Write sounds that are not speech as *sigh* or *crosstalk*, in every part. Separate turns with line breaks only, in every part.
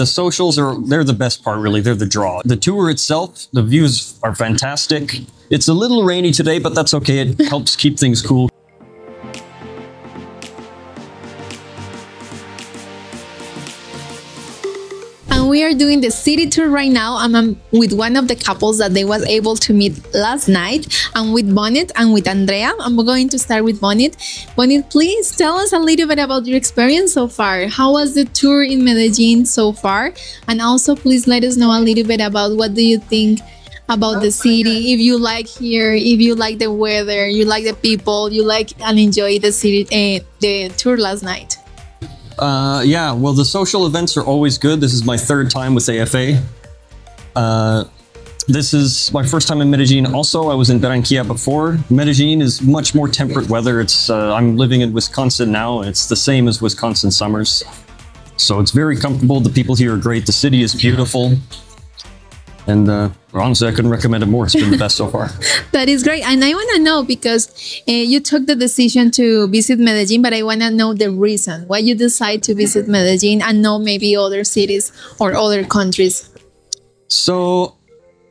The socials are they're the best part really. They're the draw. The tour itself, the views are fantastic. It's a little rainy today, but that's okay. It helps keep things cool.
And we are doing the city tour right now and I'm with one of the couples that they was able to meet last night I'm with Bonnet and with Andrea. I'm going to start with Bonnet. Bonnet please tell us a little bit about your experience so far. How was the tour in Medellin so far? And also please let us know a little bit about what do you think about the city. If you like here if you like the weather you like the people you like and enjoy the city uh, the tour last night
Uh, yeah, well, the social events are always good. This is my third time with AFA. Uh, this is my first time in Medellin. Also, I was in Barranquilla before. Medellin is much more temperate weather. It's uh, I'm living in Wisconsin now, and it's the same as Wisconsin summers. So it's very comfortable. The people here are great. The city is beautiful. And uh, honestly, I couldn't recommend it more. It's been the best so far. *laughs*
That is great. And I want to know because uh, you took the decision to visit Medellin, but I want to know the reason why you decide to visit Medellin and know maybe other cities or other countries.
So,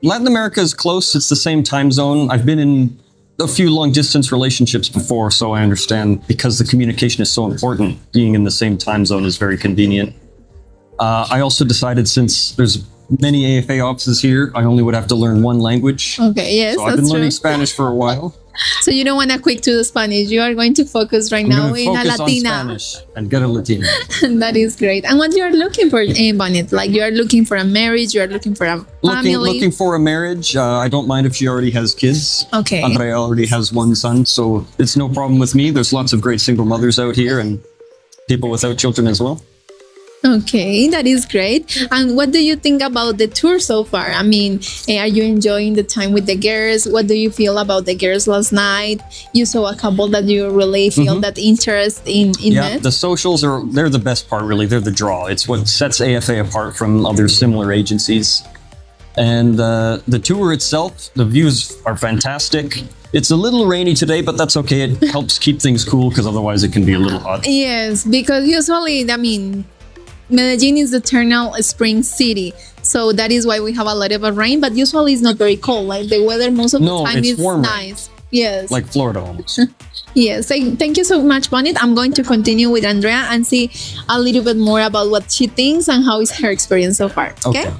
Latin America is close. It's the same time zone. I've been in a few long distance relationships before, so I understand because the communication is so important, being in the same time zone is very convenient. Uh, I also decided since there's many AFA offices here, I only would have to learn one language.
Okay, yes,
So I've been learning
true.
Spanish for a while. *laughs*
So you don't want to quick to the Spanish. You are going to focus right
I'm
now in
to
a
focus on
Latina.
Spanish and get a Latina. *laughs*
that is great. And what you are looking for in Bonnet? Like you are looking for a marriage, you are looking for a family.
looking looking for a marriage. Uh, I don't mind if she already has kids.
Okay.
Andrea already has one son, so it's no problem with me. There's lots of great single mothers out here and people without children as well.
Okay, that is great. And what do you think about the tour so far? I mean, eh, are you enjoying the time with the girls? What do you feel about the girls last night? You saw a couple that you really feel that interest in in.
Yeah,
it.
the socials are they're the best part really. They're the draw. It's what sets AFA apart from other similar agencies. And uh, the tour itself, the views are fantastic. It's a little rainy today, but that's okay. It helps keep things cool because otherwise it can be a little hot.
Yes, because usually, I mean, Medellin is the eternal spring city. So that is why we have a lot of rain, but usually it's not very cold. Like the weather most of
No,
the time is
warmer.
nice. Yes.
Like Florida almost. *laughs*
Yes, thank, thank you so much, Bonnet. I'm going to continue with Andrea and see a little bit more about what she thinks and how is her experience so far. Okay.
Okay.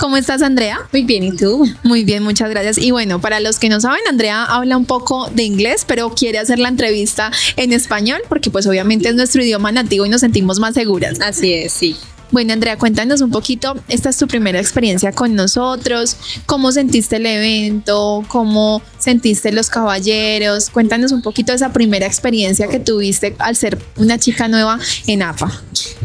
¿Cómo estás, Andrea?
Muy bien, ¿y tú?
Muy bien, muchas gracias. Y bueno, para los que no saben, Andrea habla un poco de inglés, pero quiere hacer la entrevista en español porque pues obviamente es nuestro idioma nativo y nos sentimos más seguras.
Así es, sí.
Bueno, Andrea, cuéntanos un poquito, esta es tu primera experiencia con nosotros, ¿cómo sentiste el evento? ¿Cómo sentiste los caballeros? Cuéntanos un poquito de esa primera experiencia que tuviste al ser una chica nueva en AFA.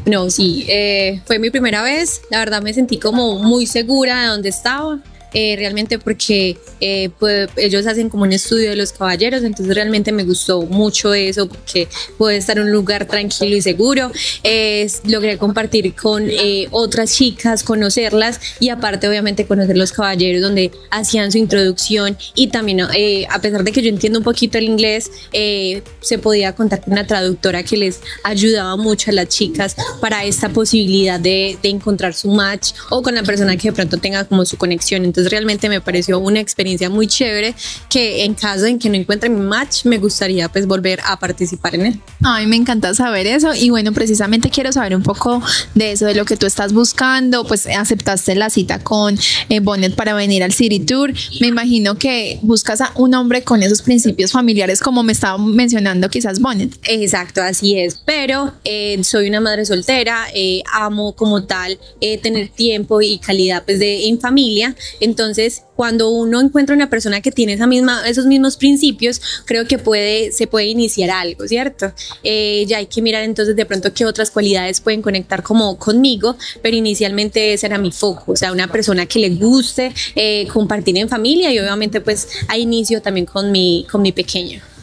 No, sí, eh, fue mi primera vez. La verdad me sentí como muy segura de donde estaba. Eh, realmente porque eh, pues, ellos hacen como un estudio de los caballeros, entonces realmente me gustó mucho eso porque pude estar en un lugar tranquilo y seguro. Eh, logré compartir con eh, otras chicas, conocerlas y aparte obviamente conocer los caballeros donde hacían su introducción y también eh, a pesar de que yo entiendo un poquito el inglés, eh, se podía contar con una traductora que les ayudaba mucho a las chicas para esta posibilidad de, de encontrar su match o con la persona que de pronto tenga como su conexión. Entonces realmente me pareció una experiencia muy chévere que en caso en que no encuentre mi match me gustaría pues volver a participar en él.
Ay, me encanta saber eso y bueno, precisamente quiero saber un poco de eso, de lo que tú estás buscando, pues aceptaste la cita con eh, Bonnet para venir al City Tour, me imagino que buscas a un hombre con esos principios familiares como me estaba mencionando quizás Bonnet.
Exacto, así es. Pero eh, soy una madre soltera, eh, amo como tal tener tiempo y calidad pues, de, en familia. Entonces, cuando uno encuentra una persona que tiene esa misma, esos mismos principios, creo que puede, se puede iniciar algo, ¿cierto? Eh, ya hay que mirar entonces de pronto qué otras cualidades pueden conectar como conmigo, pero inicialmente ese era mi foco, o sea, una persona que le guste eh, compartir en familia y obviamente pues a inicio también con mi, con mi pequeño.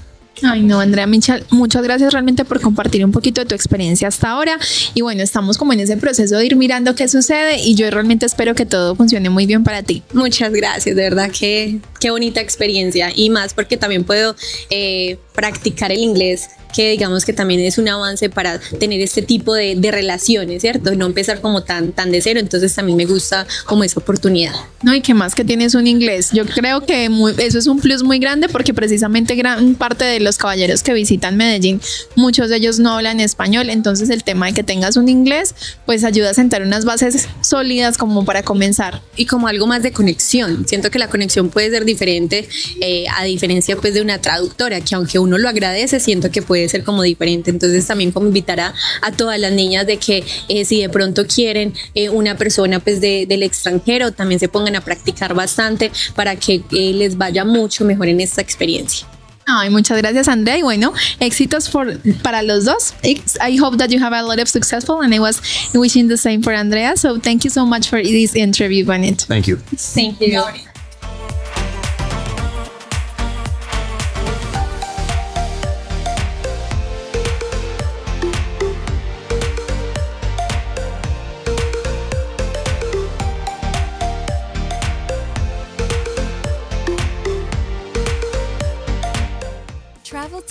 Ay, no, Andrea Michal, muchas gracias realmente por compartir un poquito de tu experiencia hasta ahora. Y bueno, estamos como en ese proceso de ir mirando qué sucede y yo realmente espero que todo funcione muy bien para ti.
Muchas gracias, de verdad que qué bonita experiencia y más porque también puedo eh, practicar el inglés que digamos que también es un avance para tener este tipo de, de relaciones, ¿cierto? No empezar como tan, tan de cero, entonces también me gusta como esa oportunidad.
No, y que más que tienes un inglés. Yo creo que muy- eso es un plus muy grande porque precisamente gran parte de los caballeros que visitan Medellín, muchos de ellos no hablan español, entonces el tema de que tengas un inglés, pues ayuda a sentar unas bases sólidas como para comenzar.
y como algo más de conexión. Siento que la conexión puede ser diferente eh, a diferencia pues de una traductora, que aunque uno lo agradece, siento que puede ser como diferente. Entonces también como invitar a, a todas las niñas de que eh, si de pronto quieren eh, una persona pues de- del extranjero, también se pongan a practicar bastante para que eh, les vaya mucho mejor en esta experiencia.
Ay, muchas gracias, Andrea. Y bueno, éxitos for, para los dos. I hope that you have a lot of successful, and I was wishing the same for Andrea. So thank you so much for this interview, Bonnet.
Thank you.
Thank you.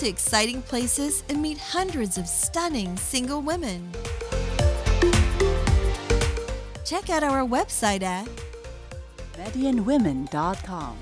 To exciting places and meet hundreds of stunning single women. Check out our website at
MedianWomen.com.